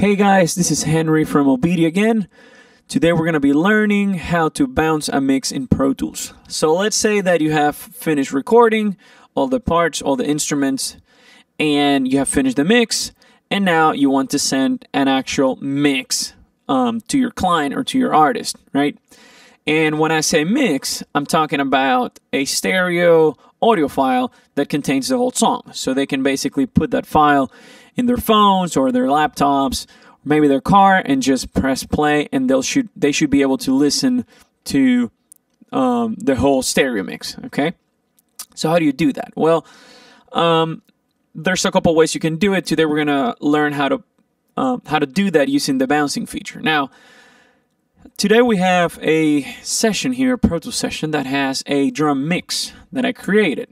Hey guys, this is Henry from Obedia again. Today we're going to be learning how to bounce a mix in Pro Tools. So let's say that you have finished recording all the parts, all the instruments, and you have finished the mix, and now you want to send an actual mix um, to your client or to your artist, right? And when I say mix, I'm talking about a stereo audio file that contains the whole song. So they can basically put that file in their phones or their laptops, maybe their car, and just press play, and they'll should they should be able to listen to um, the whole stereo mix. Okay. So how do you do that? Well, um, there's a couple ways you can do it. Today we're gonna learn how to um, how to do that using the bouncing feature. Now, today we have a session here, a Pro Tools session that has a drum mix that I created.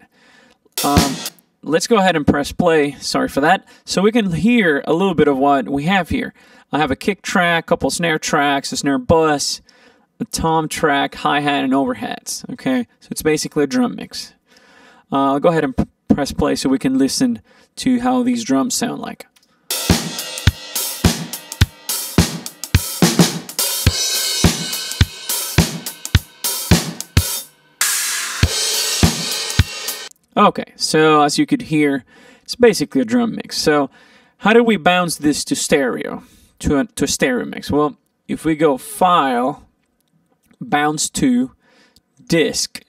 Um, let's go ahead and press play. Sorry for that. So we can hear a little bit of what we have here. I have a kick track, a couple snare tracks, a snare bus, a tom track, hi hat, and overheads. Okay, so it's basically a drum mix. Uh, I'll go ahead and press play so we can listen to how these drums sound like. Okay, so as you could hear, it's basically a drum mix. So, how do we bounce this to stereo, to a, to a stereo mix? Well, if we go File, Bounce to, Disk,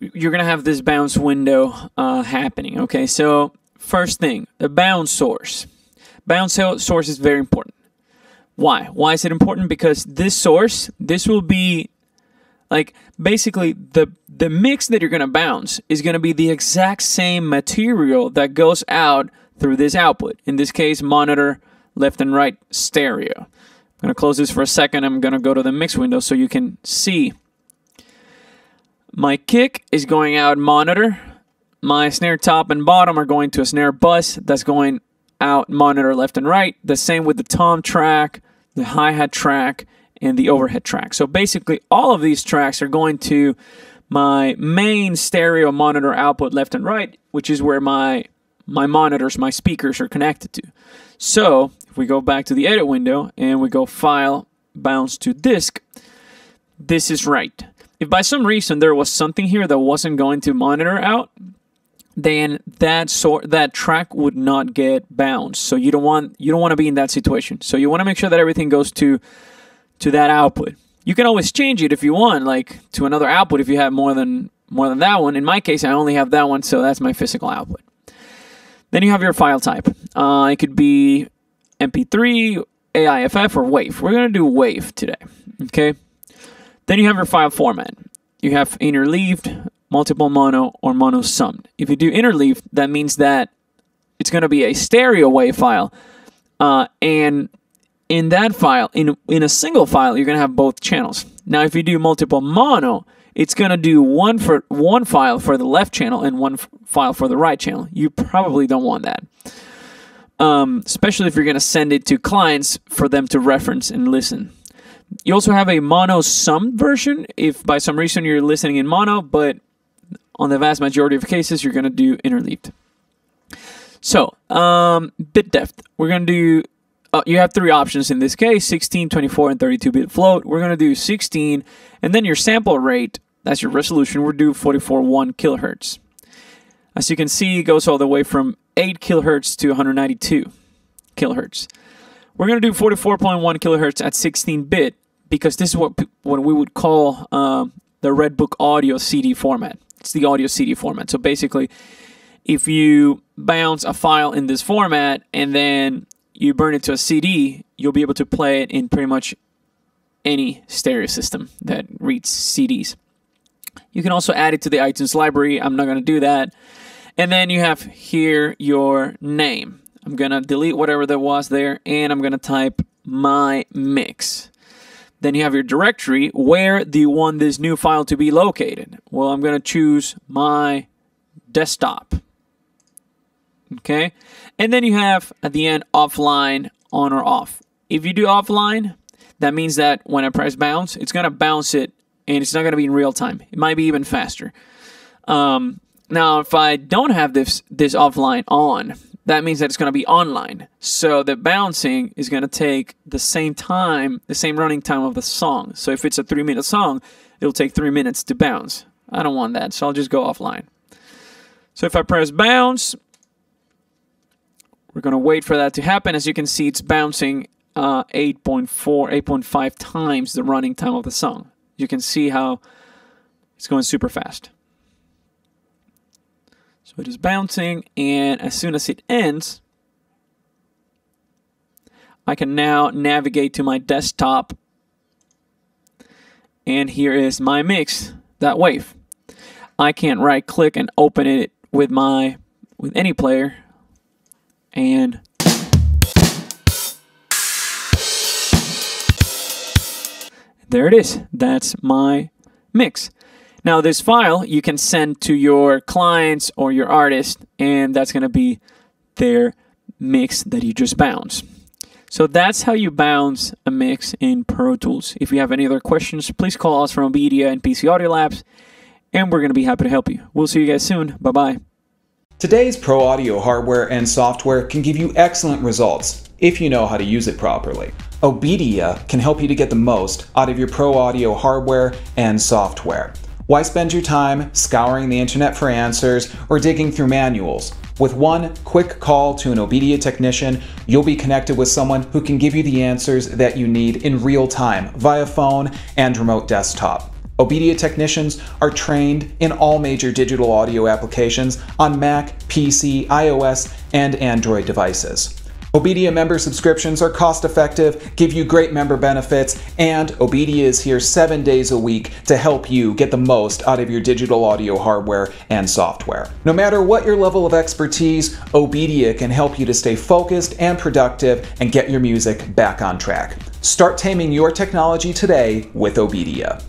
you're gonna have this bounce window uh, happening. Okay, so first thing, the bounce source. Bounce source is very important. Why? Why is it important? Because this source, this will be like basically the the mix that you're going to bounce is going to be the exact same material that goes out through this output. In this case, monitor left and right stereo. I'm going to close this for a second. I'm going to go to the mix window so you can see. My kick is going out monitor. My snare top and bottom are going to a snare bus that's going out monitor left and right. The same with the tom track, the hi-hat track, and the overhead track. So basically all of these tracks are going to my main stereo monitor output left and right, which is where my my monitors, my speakers are connected to. So if we go back to the edit window and we go file, bounce to disk, this is right. If by some reason there was something here that wasn't going to monitor out, then that sort that track would not get bounced. So you don't want you don't want to be in that situation. So you want to make sure that everything goes to to that output. You can always change it if you want, like to another output if you have more than more than that one. In my case, I only have that one, so that's my physical output. Then you have your file type. Uh, it could be MP3, AIFF, or WAV. We're gonna do WAV today. Okay. Then you have your file format. You have interleaved, multiple mono, or mono summed. If you do interleaved, that means that it's going to be a stereo WAV file, uh, and in that file, in, in a single file, you're going to have both channels. Now, if you do multiple mono, it's going to do one for one file for the left channel and one file for the right channel. You probably don't want that. Um, especially if you're going to send it to clients for them to reference and listen. You also have a mono summed version if by some reason you're listening in mono, but on the vast majority of cases, you're going to do interleaved. So, um, bit depth. We're going to do uh, you have three options in this case 16, 24, and 32 bit float. We're going to do 16, and then your sample rate, that's your resolution, we'll do 44.1 kilohertz. As you can see, it goes all the way from 8 kilohertz to 192 kilohertz. We're going to do 44.1 kilohertz at 16 bit because this is what, what we would call uh, the Redbook audio CD format. It's the audio CD format. So basically, if you bounce a file in this format and then you burn it to a CD, you'll be able to play it in pretty much any stereo system that reads CDs. You can also add it to the iTunes library. I'm not going to do that. And then you have here your name. I'm going to delete whatever there was there and I'm going to type my mix. Then you have your directory. Where do you want this new file to be located? Well, I'm going to choose my desktop. Okay. And then you have at the end offline, on or off. If you do offline, that means that when I press bounce, it's going to bounce it and it's not going to be in real time. It might be even faster. Um, now, if I don't have this this offline on, that means that it's going to be online. So the bouncing is going to take the same time, the same running time of the song. So if it's a three minute song, it'll take three minutes to bounce. I don't want that, so I'll just go offline. So if I press bounce, we're going to wait for that to happen. As you can see, it's bouncing uh, 8.4, 8.5 times the running time of the song. You can see how it's going super fast. So it is bouncing, and as soon as it ends, I can now navigate to my desktop, and here is my mix, that wave. I can't right click and open it with my with any player, and there it is. That's my mix. Now, this file you can send to your clients or your artist, and that's going to be their mix that you just bounce. So that's how you bounce a mix in Pro Tools. If you have any other questions, please call us from Obedia and PC Audio Labs, and we're going to be happy to help you. We'll see you guys soon. Bye bye. Today's pro audio hardware and software can give you excellent results if you know how to use it properly. Obedia can help you to get the most out of your pro audio hardware and software. Why spend your time scouring the internet for answers or digging through manuals? With one quick call to an Obedia technician, you'll be connected with someone who can give you the answers that you need in real time via phone and remote desktop. Obedia technicians are trained in all major digital audio applications on Mac, PC, iOS, and Android devices. Obedia member subscriptions are cost effective, give you great member benefits, and Obedia is here seven days a week to help you get the most out of your digital audio hardware and software. No matter what your level of expertise, Obedia can help you to stay focused and productive and get your music back on track. Start taming your technology today with Obedia.